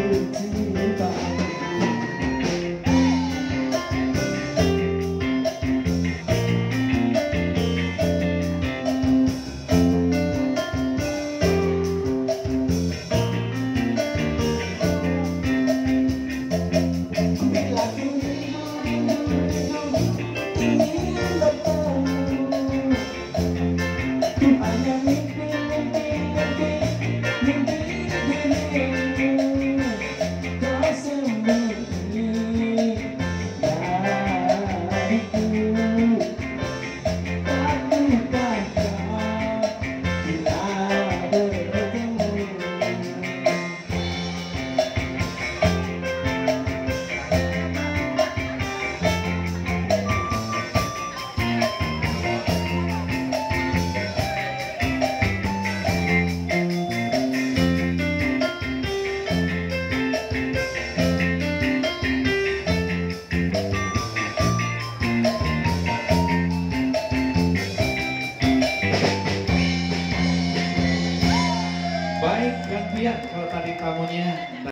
Baik, gantian kalau